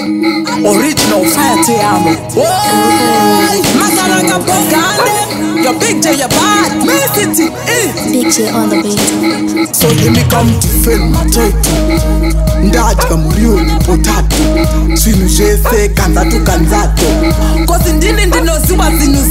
original fatty album. Masaranga Bogane, your big day, your bad. Man City, eh? Big J on the beat. So let me come to film my tape. ndadya muriwo nepotato zvinhu zvese kanzato kanzato kozi ndini ndinoziwa zinhu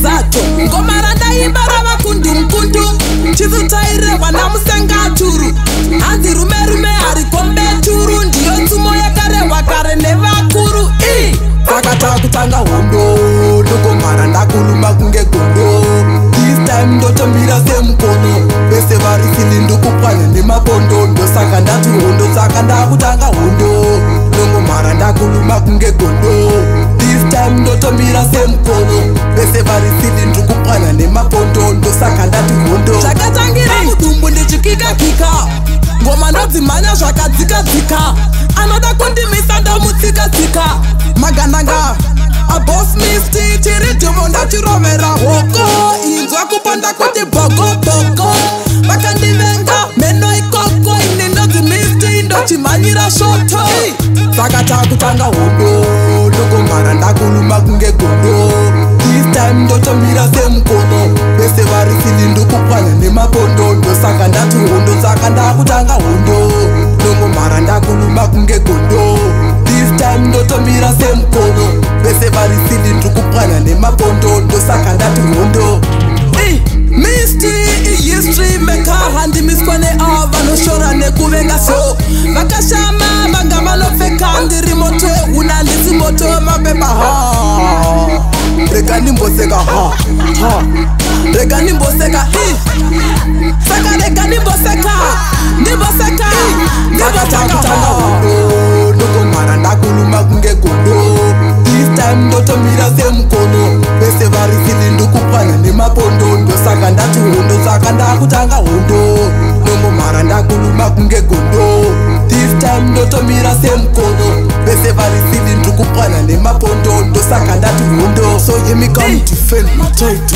gondo ndokomhara ndakuluma kunge gondo this time ndotambira semukono vese varisili ndokupwanya nemakondo ndosaka ndati hondo saka ndakutanga hondo ndongomhara ndakuluma kunge gondo this time ndotambira semukono vese varisili ndokupwanya nemakondo ndosaka ndati hondo takatangira mudumbu ndichikika kika ngoma ndodzimhanya zvakadzika dzika vakatiromera hoko inzwa kupanda kuti bhokobhoko vakandimenga meno ikoko ine ndonzi misti indochimhanyira svoto saka takutanga hondo ndogomhara ndakuluma kunge godo this time ndotomira semukono vese vari sili ndokukwanya nemakondo ndosaka ndati hondo saka ndakutanga hondo ndogomhara ndakuluma kunge godo this time ndotomira semukono vese vari sili ndoku nemabondo ndosaka ndati hondo misti history meka handimiswa neavo vanoshora nekuvenga so vakashama vanga vanopfeka ndiri moto una ndisi moto mapepa ha rega nimboseka ha ha rega nimboseka i saka rega nimboseka ndimboseka ndimboseka ndakatanga hondo ndokomwara ndakuluma kunge gondo ndotomira semukono vese vari sili ndikupwanya nemapondondo saka ndati hondo saka ndakutanga hondo nomumhara ndakuruma kunge gondo this time ndotomira semukono vese vari sili ndikupwanya nemapondondo saka ndati hondo so imi come to fend mutaito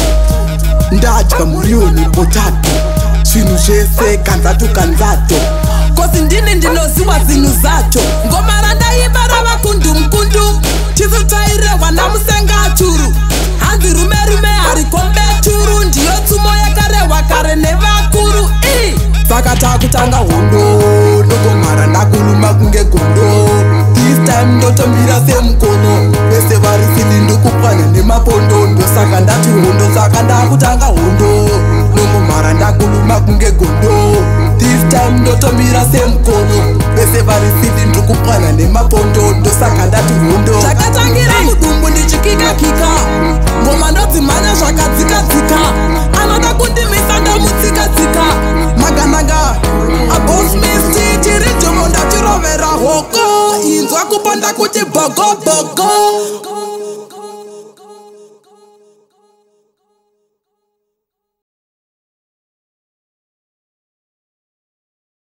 ndadya muriwo nepotato zvinhu zvese kanzato kanzato kosi ndini ndinoziwa zinhu zato ng saka takutanga hondo ndotomhara ndakuruma kunge gondo this time ndotombira semukono vese varisini ndokupwanya nemapondo ndosaka ndati hondo saka ndakutanga hondo inzwa kupanda kuti bogo bogo